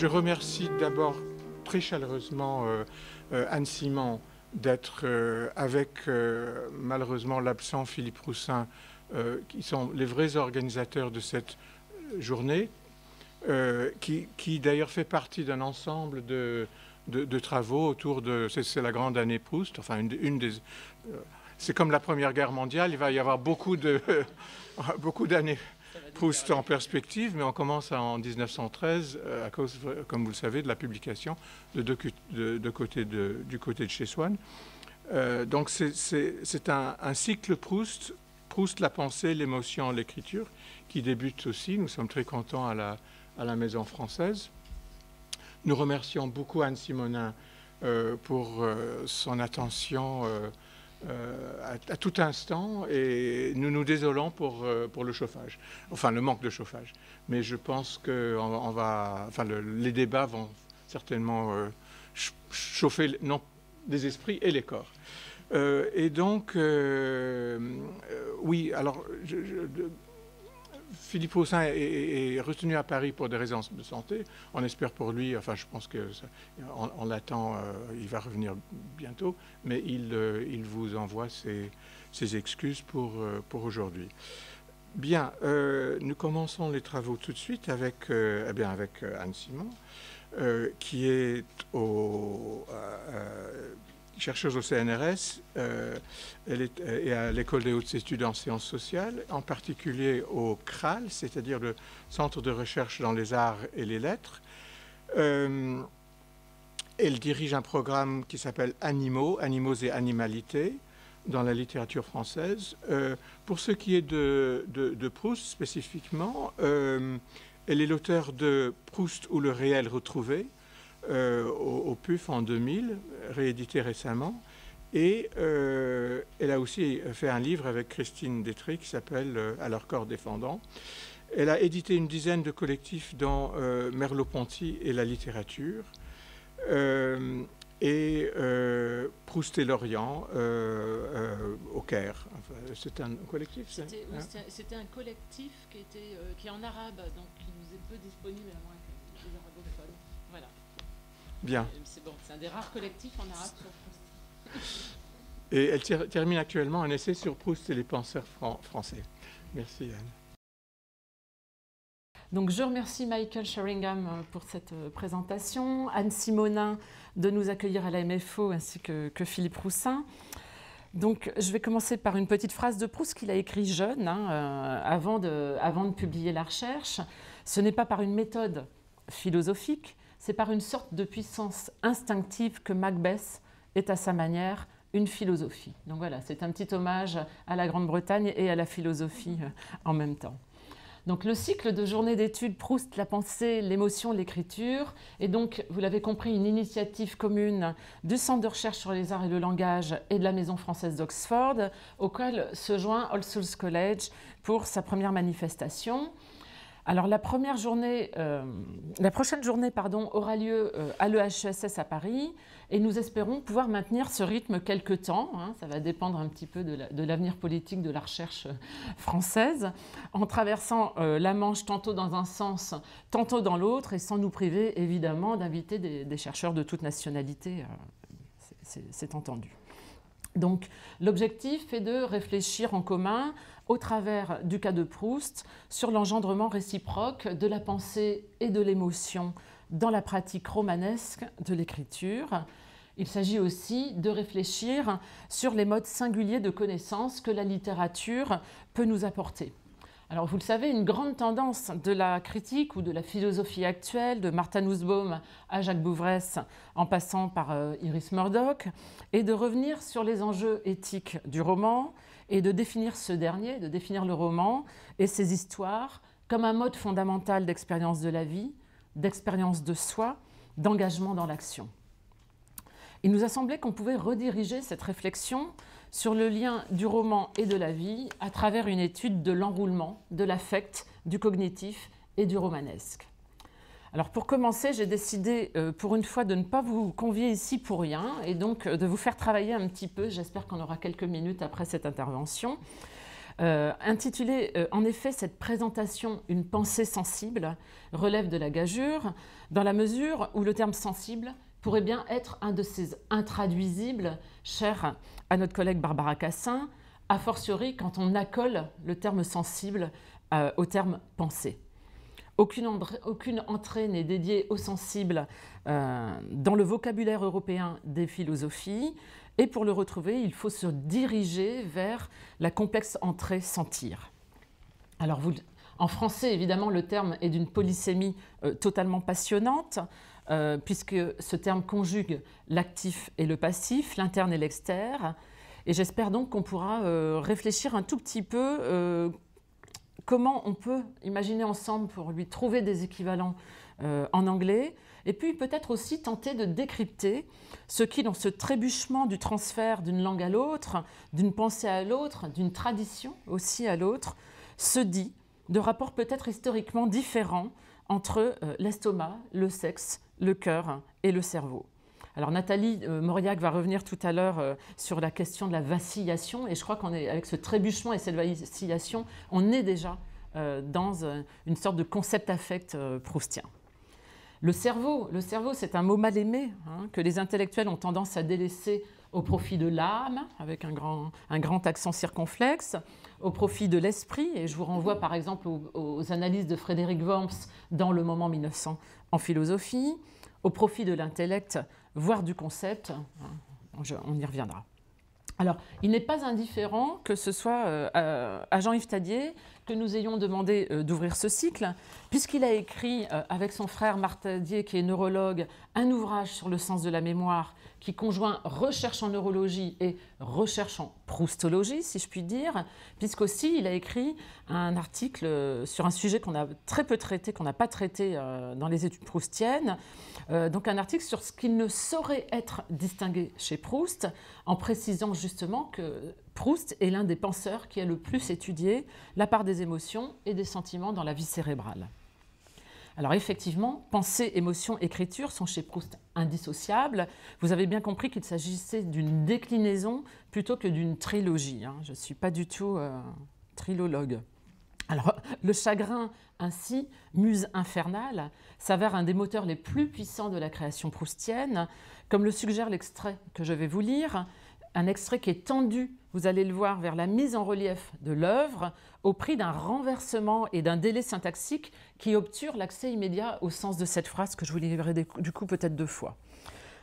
je remercie d'abord très chaleureusement Anne Simon d'être avec malheureusement l'absent Philippe Roussin, qui sont les vrais organisateurs de cette journée, qui, d'ailleurs fait partie d'un ensemble de, travaux autour de. C'est la grande année Proust, enfin, une, des. Euh, c'est comme la Première Guerre mondiale, il va y avoir beaucoup de beaucoup d'années Proust en perspective, mais on commence en 1913 euh, à cause, comme vous le savez, de la publication de, de, côté du côté de chez Swann. Euh, donc c'est un, un, cycle Proust, Proust, la pensée, l'émotion, l'écriture, qui débute aussi. Nous sommes très contents à la, à la Maison française. Nous remercions beaucoup Anne Simonin euh, pour euh, son attention euh, à, tout instant et nous nous désolons pour, pour le chauffage, enfin le manque de chauffage. Mais je pense que on, va, enfin, les débats vont certainement chauffer non, les esprits et les corps. et donc, oui, alors, Philippe Poussin est, retenu à Paris pour des raisons de santé. On espère pour lui, enfin je pense qu'on l'attend, euh, il va revenir bientôt, mais il, euh, il vous envoie ses, excuses pour, euh, pour aujourd'hui. Bien, nous commençons les travaux tout de suite avec, eh bien avec Anne Simon, qui est au chercheuse au CNRS euh, euh, et à l'École des hautes études en sciences sociales, en particulier au CRAL, c'est-à-dire le Centre de recherche dans les arts et les lettres. Euh, elle dirige un programme qui s'appelle Animaux, Animaux et Animalités dans la littérature française. pour ce qui est de, de Proust spécifiquement, elle est l'auteur de Proust ou le réel retrouvé, euh, au, PUF en 2000, réédité récemment. Et euh, elle a aussi fait un livre avec Christine Détry qui s'appelle euh, À leur corps défendant. Elle a édité une dizaine de collectifs dans Merleau-Ponty et la littérature. et Proust et l'Orient au Caire. c'est un collectif hein C'était un collectif qui, était, qui est en arabe, donc qui nous est peu disponible à moins que les arabophones. Voilà. Bien. C'est bon, un des rares collectifs en arabe sur Proust. Et elle termine actuellement un essai sur Proust et les penseurs français. Merci Anne. Donc je remercie Michael Sheringham euh, pour cette euh, présentation, Anne Simonin de nous accueillir à la MFO ainsi que, Philippe Roussin. Donc je vais commencer par une petite phrase de Proust qu'il a écrit jeune, hein, euh, avant, de, avant de publier la recherche. Ce n'est pas par une méthode philosophique, c'est par une sorte de puissance instinctive que Macbeth est à sa manière une philosophie. Donc voilà, c'est un petit hommage à la Grande-Bretagne et à la philosophie euh, en même temps. Donc le cycle de journée d'études Proust, la pensée, l'émotion, l'écriture est donc, vous l'avez compris, une initiative commune du Centre de recherche sur les arts et le langage et de la Maison française d'Oxford, auquel se joint All Souls College pour sa première manifestation. Alors la première journée, euh, la prochaine journée pardon, aura lieu euh, à l'EHSS à Paris et nous espérons pouvoir maintenir ce rythme quelque temps. Hein. ça va dépendre un petit peu de l'avenir politique de la recherche euh, française, en traversant la Manche tantôt dans un sens, tantôt dans l'autre et sans nous priver évidemment d'inviter des, chercheurs de toute nationalité. C'est entendu. Donc l'objectif est de réfléchir en commun au travers du cas de Proust sur l'engendrement réciproque de la pensée et de l'émotion dans la pratique romanesque de l'écriture. Il s'agit aussi de réfléchir sur les modes singuliers de connaissance que la littérature peut nous apporter. Alors vous le savez, une grande tendance de la critique ou de la philosophie actuelle, de Martha Nussbaum à Jacques Bouvresse, en passant par euh, Iris Murdoch, est de revenir sur les enjeux éthiques du roman et de définir ce dernier, de définir le roman et ses histoires comme un mode fondamental d'expérience de la vie, d'expérience de soi, d'engagement dans l'action. Il nous a semblé qu'on pouvait rediriger cette réflexion sur le lien du roman et de la vie à travers une étude de l'enroulement, de l'affect, du cognitif et du romanesque. Alors pour commencer, j'ai décidé euh, pour une fois de ne pas vous convier ici pour rien et donc euh, de vous faire travailler un petit peu. J'espère qu'on aura quelques minutes après cette intervention. Euh, intitulé euh, en effet cette présentation Une pensée sensible relève de la gageure, dans la mesure où le terme sensible pourrait bien être un de ces intraduisibles chers à notre collègue Barbara Cassin, a fortiori quand on accole le terme sensible euh, au terme pensée. Aucune, entrée n'est dédiée au sensible dans le vocabulaire européen des philosophies, et pour le retrouver, il faut se diriger vers la complexe entrée sentir. Alors, en français, évidemment, le terme est d'une polysémie euh, totalement passionnante, euh, puisque ce terme conjugue l'actif et le passif, l'interne et l'externe. Et j'espère donc qu'on pourra euh, réfléchir un tout petit peu comment on peut imaginer ensemble pour lui trouver des équivalents en anglais, et puis peut-être aussi tenter de décrypter ce qui, dans ce trébuchement du transfert d'une langue à l'autre, d'une pensée à l'autre, d'une tradition aussi à l'autre, se dit de rapports peut-être historiquement différents entre euh, l'estomac, le sexe, le cœur et le cerveau. Alors Nathalie euh, Mauriac va revenir tout à l'heure euh, sur la question de la vacillation et je crois qu'on est avec ce trébuchement et cette vacillation, on est déjà dans une sorte de concept affect proustien. Le cerveau, le cerveau, c'est un mot mal aimé hein, que les intellectuels ont tendance à délaisser au profit de l'âme, avec un grand, un grand, accent circonflexe, au profit de l'esprit. Et je vous renvoie par exemple aux, analyses de Frédéric Worms dans Le moment 1900 en philosophie, au profit de l'intellect, voire du concept. Hein, on y reviendra. Alors, il n'est pas indifférent que ce soit euh, à Jean-Yves Tadier que nous ayons demandé euh, d'ouvrir ce cycle, puisqu'il a écrit euh, avec son frère Marc Tadier, qui est neurologue, un ouvrage sur le sens de la mémoire qui conjoint recherche en neurologie et recherche en proustologie, si je puis dire, puisqu'aussi il a écrit un article euh, sur un sujet qu'on a très peu traité, qu'on n'a pas traité dans les études proustiennes, donc un article sur ce qui ne saurait être distingué chez Proust, en précisant justement que Proust est l'un des penseurs qui a le plus étudié la part des émotions et des sentiments dans la vie cérébrale. Alors effectivement, pensée, émotion, écriture sont chez Proust indissociables. Vous avez bien compris qu'il s'agissait d'une déclinaison plutôt que d'une trilogie. Hein. Je ne suis pas du tout euh, trilologue. Alors, le chagrin, ainsi, muse infernale, s'avère un des moteurs les plus puissants de la création proustienne, comme le suggère l'extrait que je vais vous lire, un extrait qui est tendu, vous allez le voir, vers la mise en relief de l'œuvre, au prix d'un renversement et d'un délai syntaxique qui obture l'accès immédiat au sens de cette phrase que je vous lirai du coup peut-être deux fois.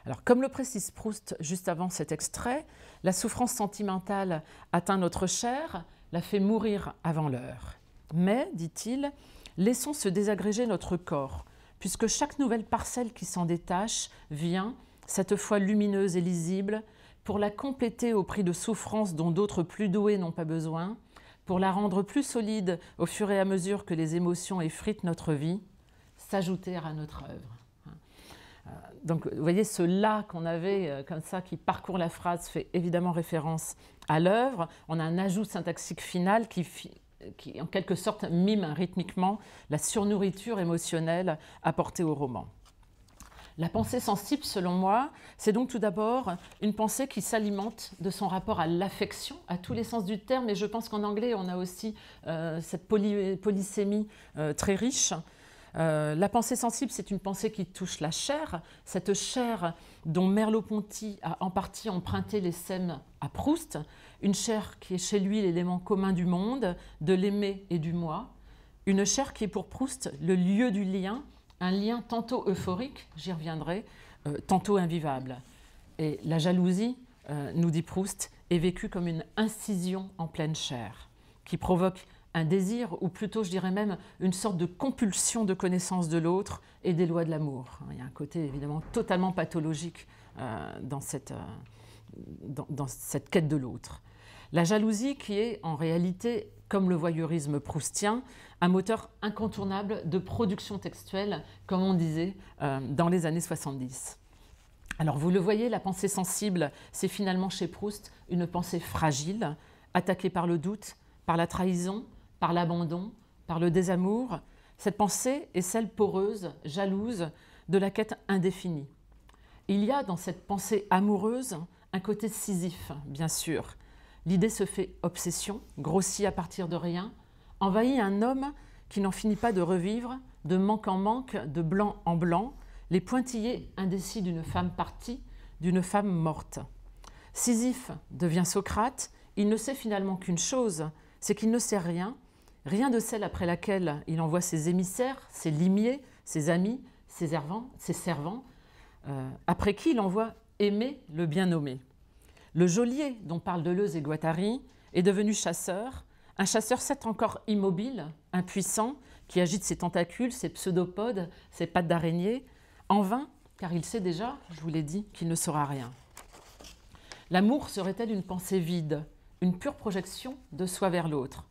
Alors, comme le précise Proust juste avant cet extrait, la souffrance sentimentale atteint notre chair, la fait mourir avant l'heure. Mais, dit-il, laissons se désagréger notre corps, puisque chaque nouvelle parcelle qui s'en détache vient, cette fois lumineuse et lisible, pour la compléter au prix de souffrances dont d'autres plus doués n'ont pas besoin, pour la rendre plus solide au fur et à mesure que les émotions effritent notre vie, s'ajouter à notre œuvre. Euh, donc, vous voyez, ce là qu'on avait euh, comme ça qui parcourt la phrase fait évidemment référence à l'œuvre. On a un ajout syntaxique final qui, qui, en quelque sorte, mime rythmiquement la surnourriture émotionnelle apportée au roman. La pensée sensible, selon moi, c'est donc tout d'abord une pensée qui s'alimente de son rapport à l'affection, à tous les sens du terme, et je pense qu'en anglais, on a aussi euh, cette polysémie euh, très riche. Euh, la pensée sensible, c'est une pensée qui touche la chair, cette chair dont Merleau-Ponty a en partie emprunté les sèmes à Proust, une chair qui est chez lui l'élément commun du monde, de l'aimer et du moi, une chair qui est pour Proust le lieu du lien, un lien tantôt euphorique, j'y reviendrai, euh, tantôt invivable. Et la jalousie, euh, nous dit Proust, est vécue comme une incision en pleine chair, qui provoque un désir, ou plutôt je dirais même une sorte de compulsion de connaissance de l'autre et des lois de l'amour. Il y a un côté évidemment totalement pathologique euh, dans, cette, dans cette quête de l'autre. La jalousie qui est en réalité, comme le voyeurisme proustien, un moteur incontournable de production textuelle, comme on disait euh, dans les années 70. Alors vous le voyez, la pensée sensible, c'est finalement chez Proust une pensée fragile, attaquée par le doute, par la trahison, par l'abandon, par le désamour. Cette pensée est celle poreuse, jalouse, de la quête indéfinie. Il y a dans cette pensée amoureuse un côté scisif, bien sûr. L'idée se fait obsession, grossit à partir de rien, envahit un homme qui n'en finit pas de revivre, de manque en manque, de blanc en blanc, les pointillés indécis d'une femme partie, d'une femme morte. Sisyphe devient Socrate, il ne sait finalement qu'une chose, c'est qu'il ne sait rien, rien de celle après laquelle il envoie ses émissaires, ses limiers, ses amis, ses servants, ses servants euh, après qui il envoie aimer le bien nommé. Le geôlier dont parlent Deleuze et Guattari est devenu chasseur, un chasseur certes encore immobile, impuissant, qui agite ses tentacules, ses pseudopodes, ses pattes d'araignée, en vain, car il sait déjà, je vous l'ai dit, qu'il ne sera rien. L'amour serait-elle une pensée vide, une pure projection de soi vers l'autre?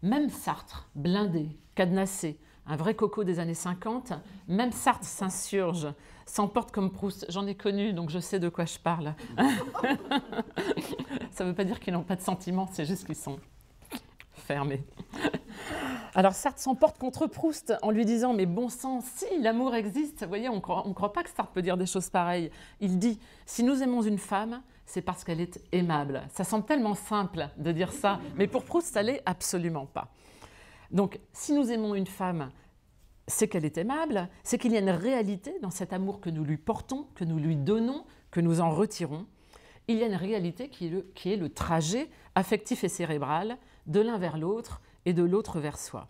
Même Sartre, blindé, cadenassé, un vrai coco des années 50, même Sartre s'insurge, s'emporte comme Proust. J'en ai connu, donc je sais de quoi je parle. Ça ne veut pas dire qu'ils n'ont pas de sentiments, c'est juste qu'ils sont fermés. Alors Sartre s'emporte contre Proust en lui disant Mais bon sang, si l'amour existe, vous voyez, on ne croit, pas que Sartre peut dire des choses pareilles. Il dit Si nous aimons une femme, c'est parce qu'elle est aimable. Ça semble tellement simple de dire ça, mais pour Proust, ça l'est absolument pas. Donc, si nous aimons une femme, c'est qu'elle est aimable, c'est qu'il y a une réalité dans cet amour que nous lui portons, que nous lui donnons, que nous en retirons. Il y a une réalité qui est le, trajet affectif et cérébral de l'un vers l'autre et de l'autre vers soi.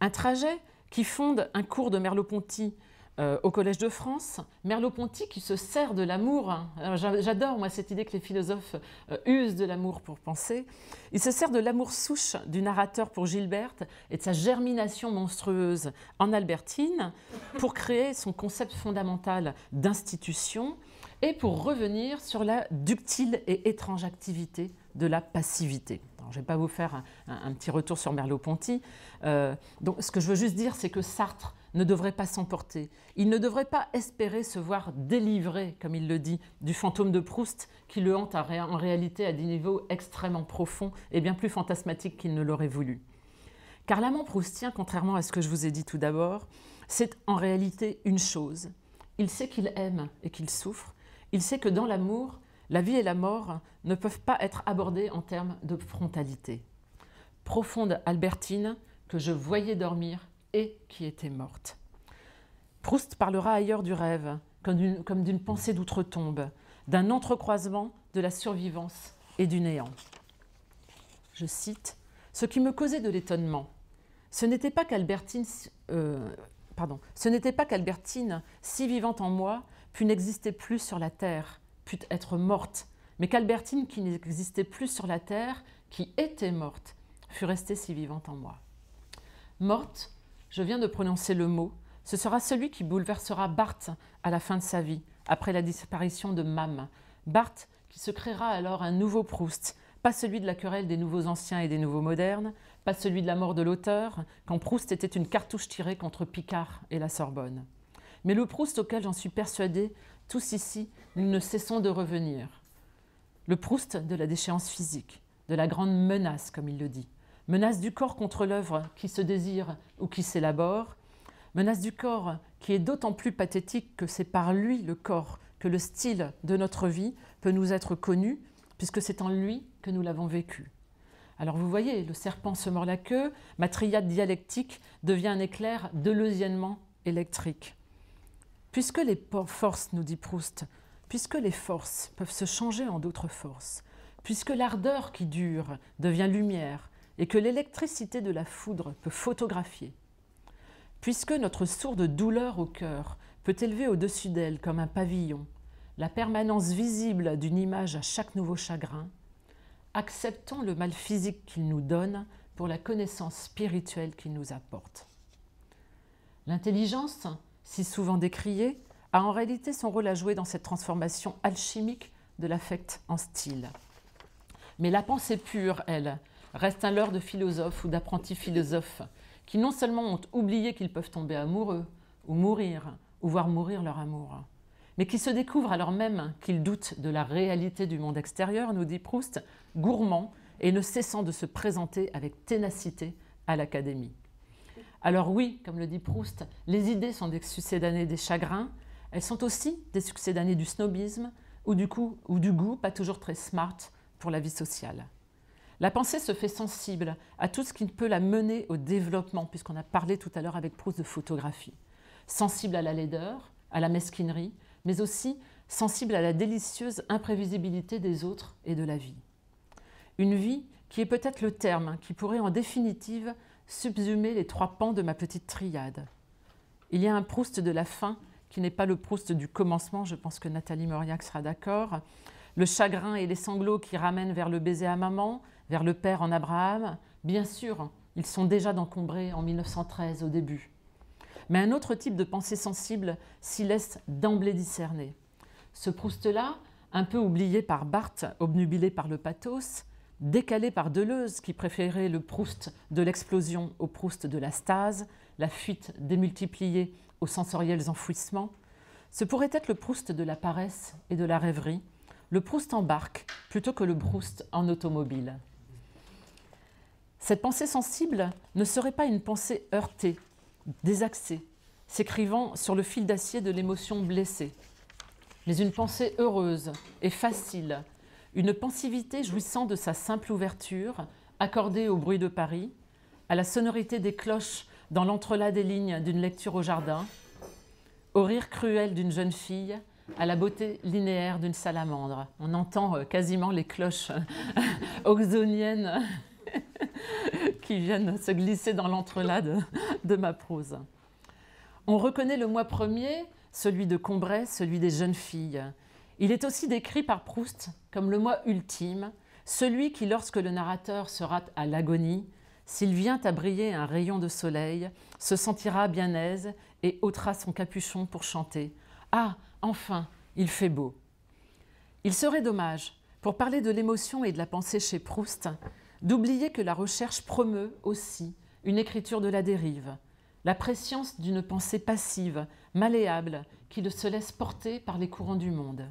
Un trajet qui fonde un cours de Merleau-Ponty euh, au Collège de France, Merleau-Ponty qui se sert de l'amour. Hein. J'adore moi cette idée que les philosophes euh, usent de l'amour pour penser. Il se sert de l'amour souche du narrateur pour Gilberte et de sa germination monstrueuse en Albertine pour créer son concept fondamental d'institution et pour revenir sur la ductile et étrange activité de la passivité. je ne vais pas vous faire un, petit retour sur Merleau-Ponty. Euh, donc, ce que je veux juste dire, c'est que Sartre ne devrait pas s'emporter. Il ne devrait pas espérer se voir délivré, comme il le dit, du fantôme de Proust qui le hante en réalité à des niveaux extrêmement profonds et bien plus fantasmatiques qu'il ne l'aurait voulu. Car l'amant proustien, contrairement à ce que je vous ai dit tout d'abord, c'est en réalité une chose. Il sait qu'il aime et qu'il souffre. Il sait que dans l'amour, la vie et la mort ne peuvent pas être abordées en termes de frontalité. Profonde Albertine, que je voyais dormir et qui était morte. Proust parlera ailleurs du rêve, comme d'une pensée d'outre-tombe, d'un entrecroisement de la survivance et du néant. Je cite Ce qui me causait de l'étonnement, ce n'était pas qu'Albertine, euh, pardon, ce n'était pas qu'Albertine, si vivante en moi, pût n'exister plus sur la terre, pût être morte, mais qu'Albertine, qui n'existait plus sur la terre, qui était morte, fut restée si vivante en moi. Morte, je viens de prononcer le mot, ce sera celui qui bouleversera Barthes à la fin de sa vie, après la disparition de Mam. Barthes qui se créera alors un nouveau Proust, pas celui de la querelle des nouveaux anciens et des nouveaux modernes, pas celui de la mort de l'auteur, quand Proust était une cartouche tirée contre Picard et la Sorbonne. Mais le Proust auquel j'en suis persuadée, tous ici, nous ne cessons de revenir. Le Proust de la déchéance physique, de la grande menace, comme il le dit, menace du corps contre l'œuvre qui se désire ou qui s'élabore, menace du corps qui est d'autant plus pathétique que c'est par lui, le corps, que le style de notre vie peut nous être connu, puisque c'est en lui que nous l'avons vécu. Alors vous voyez, le serpent se mord la queue, ma triade dialectique devient un éclair deleuziennement électrique. Puisque les forces, nous dit Proust, puisque les forces peuvent se changer en d'autres forces, puisque l'ardeur qui dure devient lumière, et que l'électricité de la foudre peut photographier. Puisque notre sourde douleur au cœur peut élever au-dessus d'elle comme un pavillon la permanence visible d'une image à chaque nouveau chagrin, acceptons le mal physique qu'il nous donne pour la connaissance spirituelle qu'il nous apporte. L'intelligence, si souvent décriée, a en réalité son rôle à jouer dans cette transformation alchimique de l'affect en style. Mais la pensée pure, elle, reste un leurre de philosophes ou d'apprentis philosophes qui non seulement ont oublié qu'ils peuvent tomber amoureux ou mourir ou voir mourir leur amour, mais qui se découvrent alors même qu'ils doutent de la réalité du monde extérieur, nous dit Proust, gourmand et ne cessant de se présenter avec ténacité à l'Académie. Alors oui, comme le dit Proust, les idées sont des succédanées des chagrins, elles sont aussi des succédanées du snobisme ou du, ou du goût, pas toujours très smart, pour la vie sociale. La pensée se fait sensible à tout ce qui peut la mener au développement, puisqu'on a parlé tout à l'heure avec Proust de photographie. Sensible à la laideur, à la mesquinerie, mais aussi sensible à la délicieuse imprévisibilité des autres et de la vie. Une vie qui est peut-être le terme qui pourrait en définitive subsumer les trois pans de ma petite triade. Il y a un Proust de la fin qui n'est pas le Proust du commencement, je pense que Nathalie Mauriac sera d'accord. Le chagrin et les sanglots qui ramènent vers le baiser à maman, vers le père en Abraham, bien sûr, ils sont déjà encombrés en 1913 au début. Mais un autre type de pensée sensible s'y laisse d'emblée discerner. Ce Proust-là, un peu oublié par Barthes, obnubilé par le pathos, décalé par Deleuze qui préférait le Proust de l'explosion au Proust de la stase, la fuite démultipliée aux sensoriels enfouissements, ce pourrait être le Proust de la paresse et de la rêverie, le Proust en barque plutôt que le Proust en automobile. Cette pensée sensible ne serait pas une pensée heurtée, désaxée, s'écrivant sur le fil d'acier de l'émotion blessée, mais une pensée heureuse et facile, une pensivité jouissant de sa simple ouverture, accordée au bruit de Paris, à la sonorité des cloches dans l'entrelac des lignes d'une lecture au jardin, au rire cruel d'une jeune fille, à la beauté linéaire d'une salamandre. On entend euh, quasiment les cloches oxoniennes qui viennent se glisser dans l'entrelac de, ma prose. On reconnaît le mois premier, celui de Combray, celui des jeunes filles. Il est aussi décrit par Proust comme le mois ultime, celui qui, lorsque le narrateur sera à l'agonie, s'il vient à briller un rayon de soleil, se sentira bien aise et ôtera son capuchon pour chanter. Ah, enfin, il fait beau. Il serait dommage, pour parler de l'émotion et de la pensée chez Proust, d'oublier que la recherche promeut aussi une écriture de la dérive, la préscience d'une pensée passive, malléable, qui ne se laisse porter par les courants du monde.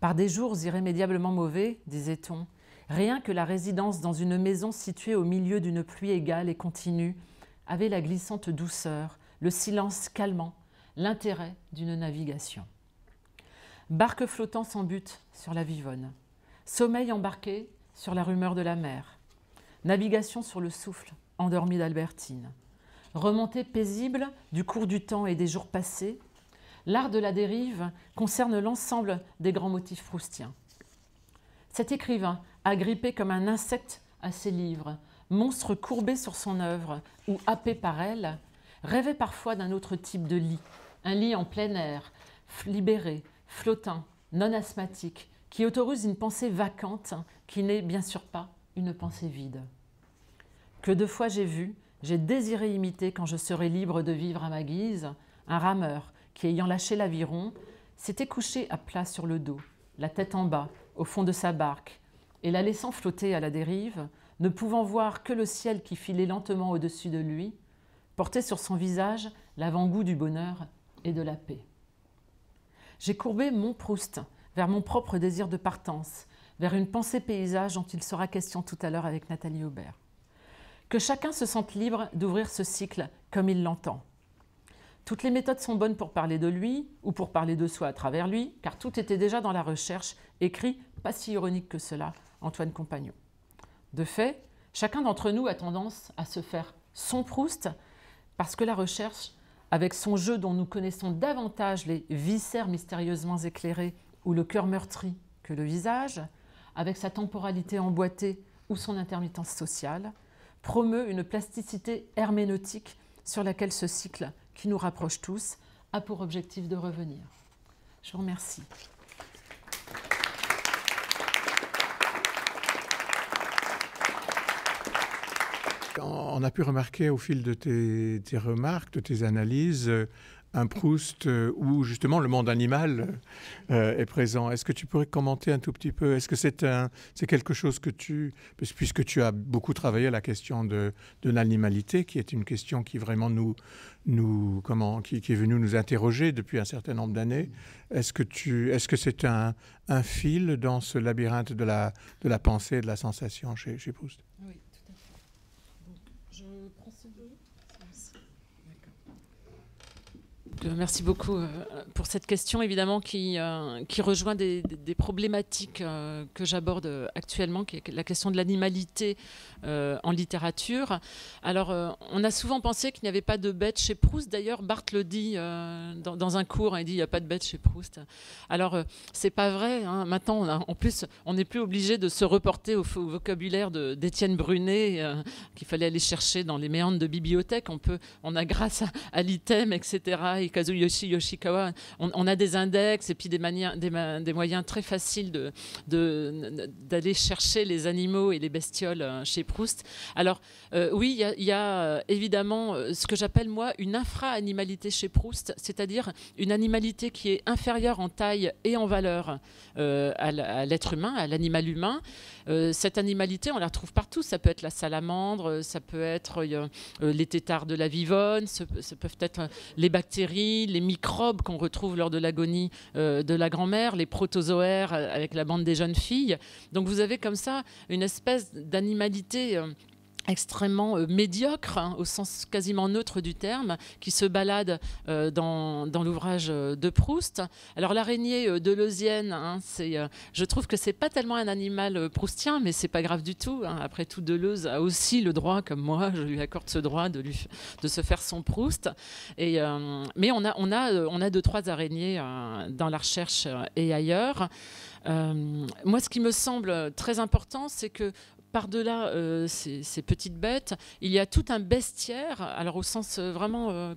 Par des jours irrémédiablement mauvais, disait-on, rien que la résidence dans une maison située au milieu d'une pluie égale et continue avait la glissante douceur, le silence calmant, l'intérêt d'une navigation. Barque flottant sans but sur la Vivonne, sommeil embarqué sur la rumeur de la mer, navigation sur le souffle endormi d'Albertine, remontée paisible du cours du temps et des jours passés, L'art de la dérive concerne l'ensemble des grands motifs proustiens. Cet écrivain, agrippé comme un insecte à ses livres, monstre courbé sur son œuvre ou happé par elle, rêvait parfois d'un autre type de lit, un lit en plein air, libéré, flottant, non asthmatique, qui autorise une pensée vacante qui n'est bien sûr pas une pensée vide. Que de fois j'ai vu, j'ai désiré imiter quand je serai libre de vivre à ma guise, un rameur qui, ayant lâché l'aviron, s'était couché à plat sur le dos, la tête en bas, au fond de sa barque, et la laissant flotter à la dérive, ne pouvant voir que le ciel qui filait lentement au-dessus de lui, portait sur son visage l'avant-goût du bonheur et de la paix. J'ai courbé mon Proust vers mon propre désir de partance, vers une pensée paysage dont il sera question tout à l'heure avec Nathalie Aubert. Que chacun se sente libre d'ouvrir ce cycle comme il l'entend. Toutes les méthodes sont bonnes pour parler de lui ou pour parler de soi à travers lui, car tout était déjà dans la recherche, écrit, pas si ironique que cela, Antoine Compagnon. De fait, chacun d'entre nous a tendance à se faire son Proust, parce que la recherche, avec son jeu dont nous connaissons davantage les viscères mystérieusement éclairés ou le cœur meurtri que le visage, avec sa temporalité emboîtée ou son intermittence sociale, promeut une plasticité herméneutique sur laquelle ce cycle qui nous rapproche tous, a pour objectif de revenir. Je vous remercie. On a pu remarquer au fil de tes, tes remarques, de tes analyses, un Proust euh, où justement le monde animal euh, est présent. Est-ce que tu pourrais commenter un tout petit peu? Est-ce que c'est quelque chose que tu, puisque tu as beaucoup travaillé la question de, de l'animalité, qui est une question qui vraiment nous, nous comment, qui, est venue nous interroger depuis un certain nombre d'années. Est-ce que que c'est un, un, fil dans ce labyrinthe de la, de la pensée et de la sensation chez, chez Proust? Oui. Donc, euh, merci beaucoup euh, pour cette question, évidemment, qui, euh, rejoint des, problématiques que j'aborde actuellement, qui est la question de l'animalité en littérature. Alors, on a souvent pensé qu'il n'y avait pas de bête chez Proust. D'ailleurs, Barthes le dit dans, un cours, hein, il dit il n'y a pas de bête chez Proust. Alors, c'est pas vrai. Hein. Maintenant, en plus, on n'est plus obligé de se reporter au, vocabulaire d'Étienne Brunet, qu'il fallait aller chercher dans les méandres de bibliothèque. On, peut, on a grâce à, à l'item, etc., Kazuyoshi Yoshikawa, on, a des index et puis des, moyens très faciles d'aller de, chercher les animaux et les bestioles euh, chez Proust. Alors, euh, oui, il y, a euh, évidemment ce que j'appelle, moi, une infra-animalité chez Proust, c'est-à-dire une animalité qui est inférieure en taille et en valeur à l'être humain, à l'animal humain. cette animalité, on la retrouve partout. Ça peut être la salamandre, ça peut être les tétards de la vivonne, ça, ça peuvent être les bactéries, les microbes qu'on retrouve lors de l'agonie euh, de la grand-mère, les protozoaires euh, avec la bande des jeunes filles. Donc vous avez comme ça une espèce d'animalité euh, extrêmement euh, médiocre, hein, au sens quasiment neutre du terme, qui se balade euh, dans, dans l'ouvrage euh, de Proust. Alors l'araignée de Leusienne, hein, je trouve que c'est pas tellement un animal proustien, mais c'est pas grave du tout. Hein. Après tout, Deleuze a aussi le droit, comme moi, je lui accorde ce droit de, lui, de se faire son Proust. Et, mais on a, on, a, on a deux, trois araignées dans la recherche et ailleurs. moi, ce qui me semble très important, c'est que par-delà euh, ces, petites bêtes, il y a tout un bestiaire, alors au sens euh, vraiment euh,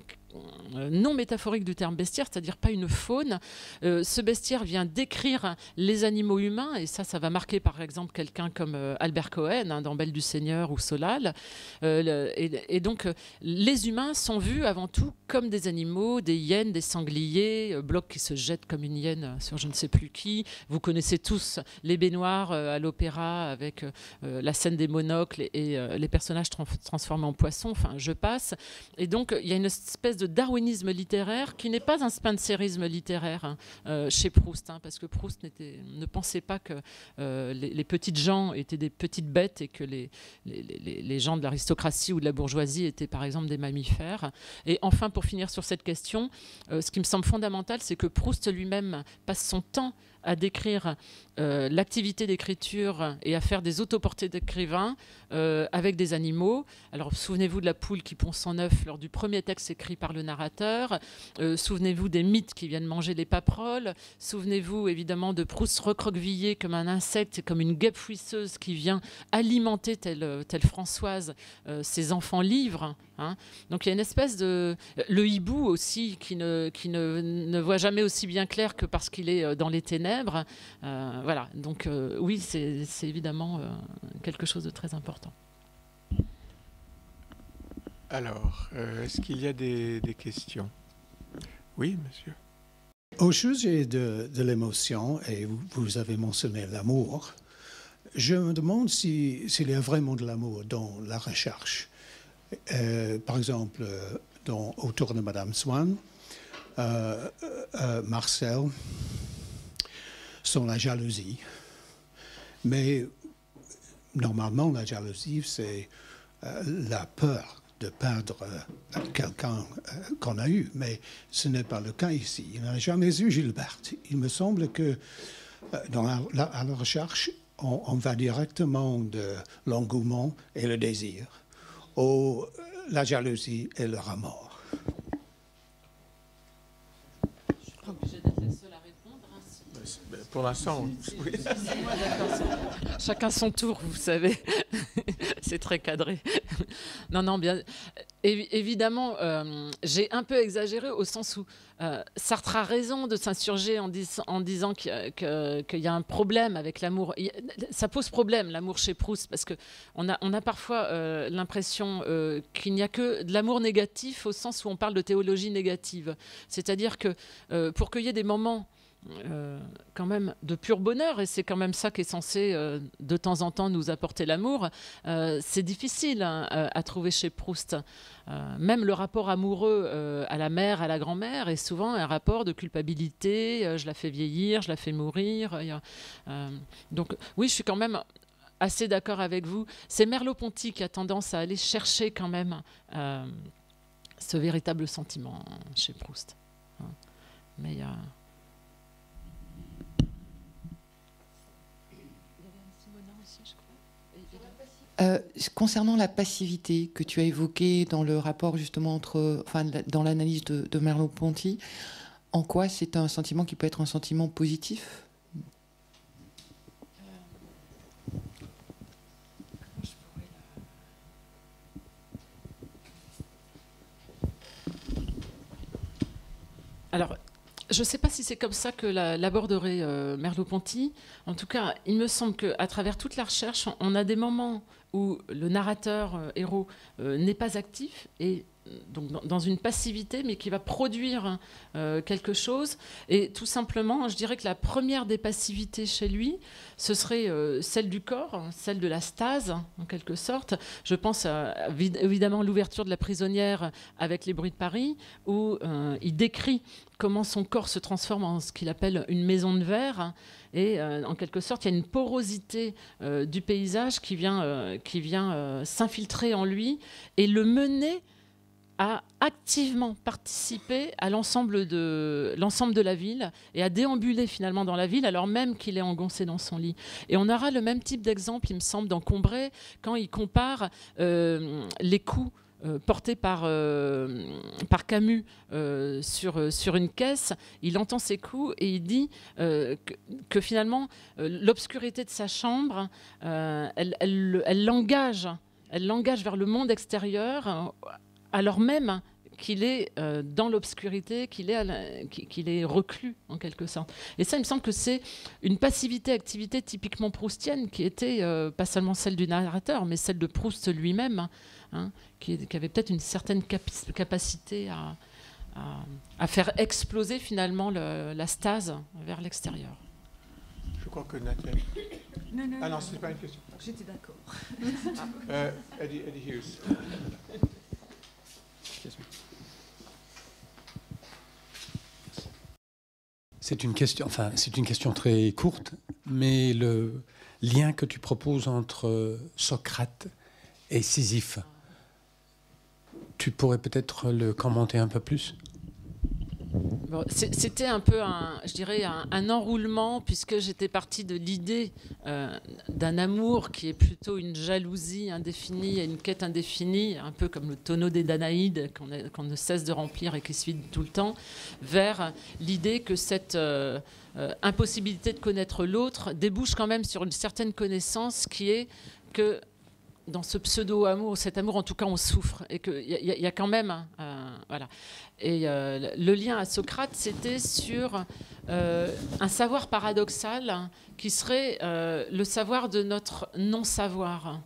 non métaphorique du terme bestiaire, c'est-à-dire pas une faune. Euh, ce bestiaire vient décrire les animaux humains, et ça, ça va marquer par exemple quelqu'un comme euh, Albert Cohen hein, dans Belle du Seigneur ou Solal. et, donc, les humains sont vus avant tout comme des animaux, des hyènes, des sangliers, Bloch qui se jette comme une hyène sur je ne sais plus qui. Vous connaissez tous les baignoires à l'opéra avec la scène des monocles et, les personnages transformés en poissons. Enfin, je passe. Et donc, il y a une espèce de darwinisme littéraire qui n'est pas un spencerisme littéraire hein, euh, chez Proust, hein, parce que Proust ne pensait pas que euh, les, petites gens étaient des petites bêtes et que les, les, gens de l'aristocratie ou de la bourgeoisie étaient par exemple des mammifères. Et enfin, pour finir sur cette question, euh, ce qui me semble fondamental, c'est que Proust lui-même passe son temps à décrire euh, l'activité d'écriture et à faire des autoportés d'écrivains euh, avec des animaux. Alors souvenez-vous de la poule qui pond son œuf lors du premier texte écrit par le narrateur. Euh, souvenez-vous des mythes qui viennent manger les paperoles. Souvenez-vous évidemment de Proust recroquevillé comme un insecte, comme une guêpe fouisseuse qui vient alimenter, telle, telle Françoise, ses enfants livres. Hein. Donc il y a une espèce de... Le hibou aussi qui, ne, qui ne, ne voit jamais aussi bien clair que parce qu'il est dans les ténèbres. Voilà, donc euh, oui, c'est évidemment euh, quelque chose de très important. Alors, euh, est-ce qu'il y a des, questions? Oui, monsieur. Au sujet de, l'émotion, et vous, avez mentionné l'amour, je me demande s'il y a vraiment de l'amour dans la recherche. par exemple, dans, autour de Madame Swann, Marcel, sont la jalousie. Mais normalement, la jalousie, c'est euh, la peur de perdre euh, quelqu'un euh, qu'on a eu. Mais ce n'est pas le cas ici. Il n'a jamais eu Gilberte. Il me semble que dans la, recherche, on, on, va directement de l'engouement et le désir au la jalousie et le remords. Pour l'instant. Chacun son tour, vous savez. C'est très cadré. non, non, bien. Évidemment, euh, j'ai un peu exagéré au sens où euh, Sartre a raison de s'insurger en, en, disant qu'il y a un problème avec l'amour. Ça pose problème, l'amour chez Proust, parce qu'on a, on a parfois euh, l'impression qu'il n'y a que de l'amour négatif au sens où on parle de théologie négative. C'est-à-dire que pour qu'il y ait des moments euh, quand même de pur bonheur, et c'est quand même ça qui est censé euh, de temps en temps nous apporter l'amour, euh, c'est difficile hein, à trouver chez Proust. même le rapport amoureux à la mère, à la grand-mère, est souvent un rapport de culpabilité, je la fais vieillir, je la fais mourir. donc oui, je suis quand même assez d'accord avec vous. C'est Merleau-Ponty qui a tendance à aller chercher quand même ce véritable sentiment chez Proust. Hein. Mais il Euh, concernant la passivité que tu as évoquée dans le rapport justement entre, enfin, dans l'analyse de, de Merleau-Ponty, en quoi c'est un sentiment qui peut être un sentiment positif? Alors, je ne sais pas si c'est comme ça que l'aborderait euh, Merleau-Ponty. En tout cas, il me semble qu'à travers toute la recherche, on a des moments où le narrateur euh, héros euh, n'est pas actif et donc dans une passivité, mais qui va produire euh, quelque chose. Et tout simplement, je dirais que la première des passivités chez lui, ce serait euh, celle du corps, celle de la stase, en quelque sorte. Je pense à, évidemment l'ouverture de la prisonnière avec les bruits de Paris, où euh, il décrit comment son corps se transforme en ce qu'il appelle une maison de verre. Et en quelque sorte, il y a une porosité du paysage qui vient, qui vient s'infiltrer en lui et le mener a activement participé à l'ensemble de, l'ensemble de la ville et a déambulé finalement dans la ville alors même qu'il est engoncé dans son lit. Et on aura le même type d'exemple, il me semble, dans Combray, quand il compare euh, les coups euh, portés par, euh, par Camus sur, sur une caisse, il entend ces coups et il dit que, finalement l'obscurité de sa chambre, elle l'engage elle l'engage vers le monde extérieur alors même qu'il est euh, dans l'obscurité, qu'il est, qu'il est reclus en quelque sorte. Et ça, il me semble que c'est une passivité-activité typiquement proustienne qui était euh, pas seulement celle du narrateur, mais celle de Proust lui-même, hein, qui, avait peut-être une certaine capacité à, faire exploser finalement la stase vers l'extérieur. Je crois que Nathalie. Non, non, ah non, ce n'est pas une question. J'étais d'accord. Euh, Eddie, Eddie Hughes. C'est une question, très courte, mais le lien que tu proposes entre Socrate et Sisyphe, tu pourrais peut-être le commenter un peu plus? C'était un peu, un, je dirais, un, enroulement, puisque j'étais partie de l'idée euh, d'un amour qui est plutôt une jalousie indéfinie et une quête indéfinie, un peu comme le tonneau des Danaïdes qu'on ne cesse de remplir et qui se vide tout le temps, vers l'idée que cette euh, euh, impossibilité de connaître l'autre débouche quand même sur une certaine connaissance qui est que dans ce pseudo-amour, cet amour, en tout cas, on souffre. Et qu'il y, a quand même. voilà. Et euh, le lien à Socrate, c'était sur euh, un savoir paradoxal qui serait euh, le savoir de notre non-savoir.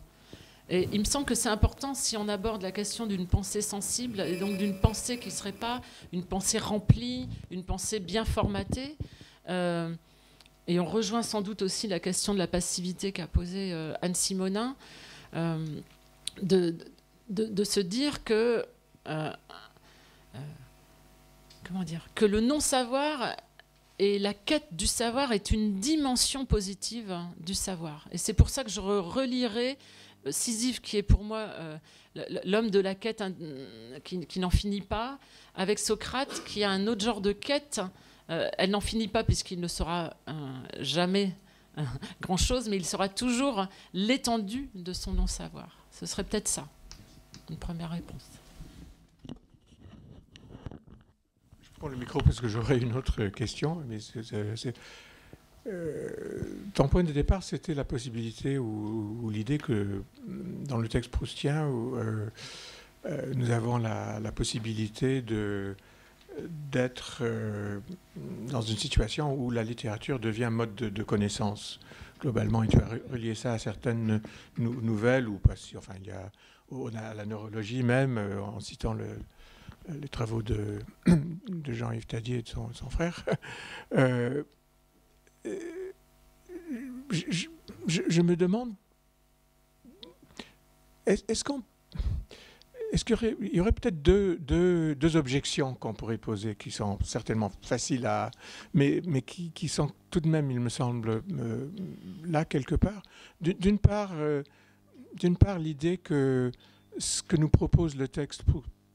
Et il me semble que c'est important si on aborde la question d'une pensée sensible, et donc d'une pensée qui ne serait pas une pensée remplie, une pensée bien formatée. et on rejoint sans doute aussi la question de la passivité qu'a posée Anne Simonin, de, de, se dire que comment dire, que le non-savoir et la quête du savoir est une dimension positive du savoir. Et c'est pour ça que je relirai euh, Sisyphe, qui est pour moi euh, l'homme de la quête qui, n'en finit pas, avec Socrate, qui a un autre genre de quête. Euh, elle n'en finit pas puisqu'il ne sera jamais grand-chose, mais il sera toujours l'étendue de son non-savoir. Ce serait peut-être ça, une première réponse. le micro parce que j'aurais une autre question. Mais euh, ton point de départ, c'était la possibilité ou, l'idée que dans le texte proustien, euh, euh, nous avons la, possibilité de d'être dans une situation où la littérature devient mode de, connaissance. Globalement, et tu as relié ça à certaines nouvelles, ou pas enfin, il a, on a la neurologie même, en citant le, les travaux de, Jean-Yves Tadier et de son, frère, euh, euh, je, me demande, est-ce qu'on est-ce qu'il y aurait, peut-être deux, deux, objections qu'on pourrait poser qui sont certainement faciles à. mais, mais qui, sont tout de même, il me semble, euh, là quelque part. D'une part, d'une part l'idée que ce que nous propose le texte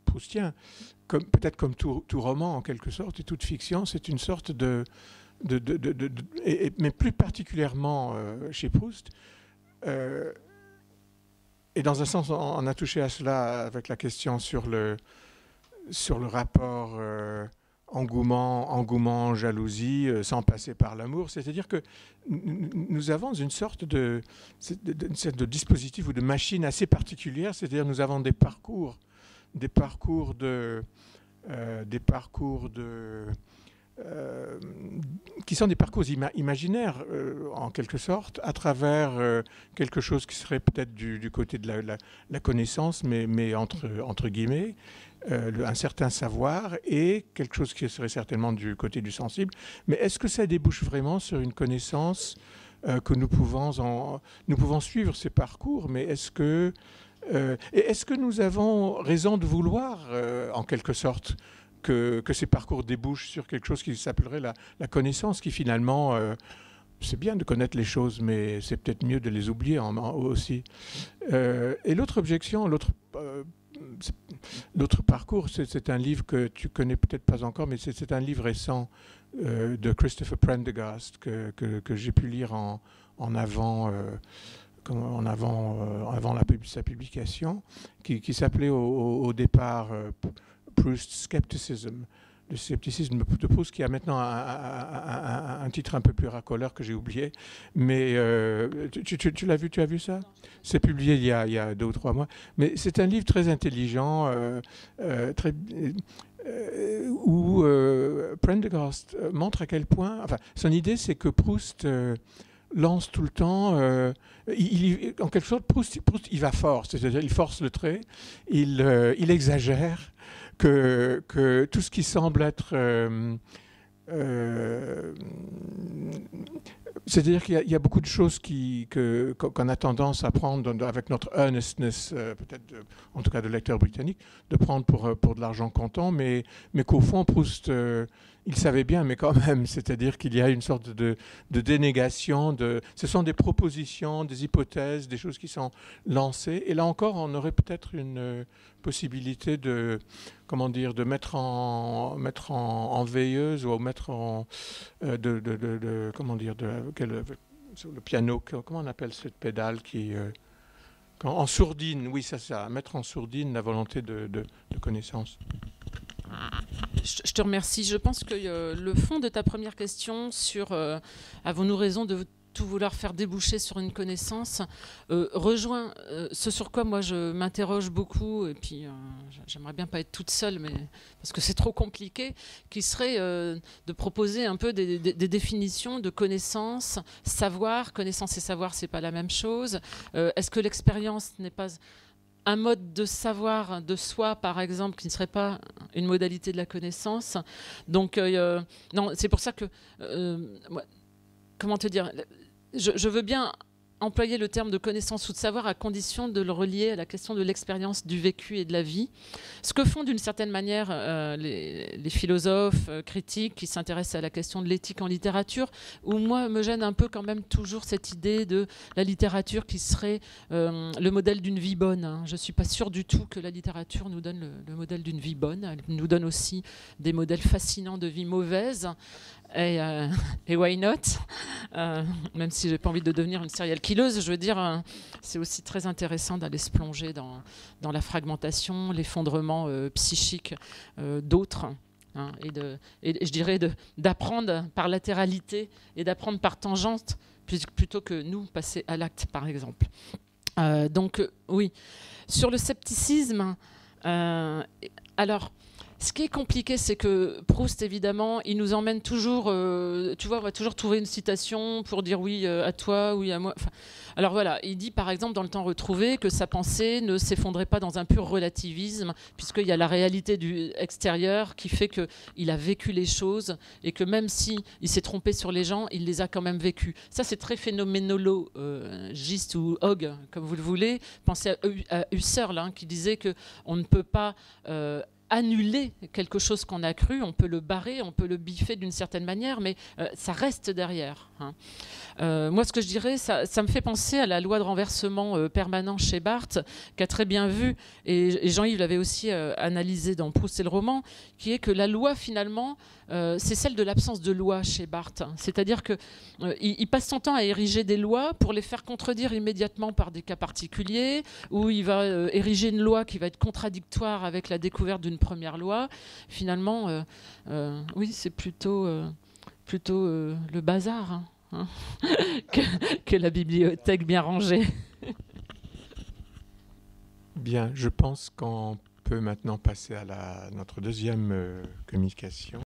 proustien, peut-être comme tout, roman en quelque sorte, et toute fiction, c'est une sorte de... de, de, mais plus particulièrement euh, chez Proust, euh, et dans un sens, on, a touché à cela avec la question sur le, sur le rapport euh, engouement, engouement, jalousie, sans passer par l'amour. C'est-à-dire que nous avons une sorte de, de, de, dispositif ou de machine assez particulière, c'est-à-dire nous avons des parcours des parcours de, euh, des parcours de, euh, qui sont des parcours imaginaires euh, en quelque sorte, à travers quelque chose qui serait peut-être du, côté de la, connaissance, mais, entre, guillemets, un certain savoir et quelque chose qui serait certainement du côté du sensible. Mais est-ce que ça débouche vraiment sur une connaissance que nous pouvons, nous pouvons suivre ces parcours, mais est-ce que euh, est-ce que nous avons raison de vouloir, euh, en quelque sorte, que, ces parcours débouchent sur quelque chose qui s'appellerait la, connaissance, qui finalement, euh, c'est bien de connaître les choses, mais c'est peut-être mieux de les oublier en, aussi. et l'autre objection, l'autre L'autre parcours, c'est un livre que tu connais peut-être pas encore, mais c'est un livre récent de Christopher Prendergast que, que, j'ai pu lire en, en avant en avant, euh, avant la, sa publication, qui, s'appelait au, départ euh, Proust Skepticism, le scepticisme de Proust, qui a maintenant un, titre un peu plus racoleur que j'ai oublié. Mais euh, tu, l'as vu, tu as vu ça? C'est publié il y, a, deux ou trois mois. Mais c'est un livre très intelligent, très, où Prendergast montre à quel point. Enfin, son idée, c'est que Proust lance tout le temps. Euh, en quelque sorte, Proust, il va fort, c'est-à-dire il force le trait, euh, il exagère, que, tout ce qui semble être euh, c'est-à-dire qu'il y, a beaucoup de choses qu'on a tendance à prendre avec notre earnestness, euh, peut-être en tout cas de lecteur britannique, de prendre pour, euh, pour de l'argent comptant, mais, mais qu'au fond, Proust, euh, il savait bien, mais quand même, c'est-à-dire qu'il y a une sorte de, dénégation, de, ce sont des propositions, des hypothèses, des choses qui sont lancées. Et là encore, on aurait peut-être une possibilité de, comment dire, de mettre en, mettre en, veilleuse ou mettre en, de, de, comment dire, le piano, comment on appelle cette pédale qui, euh, en sourdine, oui, ça, ça, mettre en sourdine la volonté de, connaissance. Je te remercie. Je pense que euh, le fond de ta première question sur euh, avons-nous raison de tout vouloir faire déboucher sur une connaissance, euh, rejoint ce sur quoi moi je m'interroge beaucoup, et puis j'aimerais bien pas être toute seule, mais parce que c'est trop compliqué, qui serait de proposer un peu des, définitions de connaissance, savoir, connaissance et savoir, c'est pas la même chose. Est-ce que l'expérience n'est pas un mode de savoir de soi, par exemple, qui ne serait pas une modalité de la connaissance. Donc, non, c'est pour ça que, comment te dire, je, veux bien employer le terme de connaissance ou de savoir à condition de le relier à la question de l'expérience du vécu et de la vie. Ce que font d'une certaine manière euh, les, philosophes euh, critiques qui s'intéressent à la question de l'éthique en littérature, où moi me gêne un peu quand même toujours cette idée de la littérature qui serait euh, le modèle d'une vie bonne. Hein. Je ne suis pas sûre du tout que la littérature nous donne le, le modèle d'une vie bonne. Elle nous donne aussi des modèles fascinants de vie mauvaise. Et, why not? Même si j'ai pas envie de devenir une serial je veux dire, euh, c'est aussi très intéressant d'aller se plonger dans, dans la fragmentation, l'effondrement psychique d'autres. Hein, et, de, et je dirais d'apprendre par latéralité et d'apprendre par tangente plutôt que nous passer à l'acte, par exemple. donc oui, sur le scepticisme, alors ce qui est compliqué, c'est que Proust, évidemment, il nous emmène toujours, euh, tu vois, on va toujours trouver une citation pour dire oui euh, à toi, oui à moi. alors voilà, il dit par exemple dans le temps retrouvé que sa pensée ne s'effondrait pas dans un pur relativisme, puisqu'il y a la réalité du extérieur qui fait qu'il a vécu les choses et que même si il s'est trompé sur les gens, il les a quand même vécues. Ça, c'est très phénoménologiste ou Hogg, comme vous le voulez. Pensez à, Husserl, hein, qui disait que on ne peut pas euh, annuler quelque chose qu'on a cru, on peut le barrer, on peut le biffer d'une certaine manière, mais euh, ça reste derrière. Hein. Euh, moi, ce que je dirais, ça, me fait penser à la loi de renversement euh, permanent chez Barthes, qu'a très bien vu, et, Jean-Yves l'avait aussi analysé dans Proust et le roman, qui est que la loi, finalement, c'est celle de l'absence de loi chez Barthes. C'est-à-dire qu'il il passe son temps à ériger des lois pour les faire contredire immédiatement par des cas particuliers, où il va ériger une loi qui va être contradictoire avec la découverte d'une première loi, finalement, euh, euh, oui, c'est plutôt, euh, plutôt le bazar hein, hein, que, la bibliothèque bien rangée. Bien, je pense qu'on peut maintenant passer à notre deuxième communication.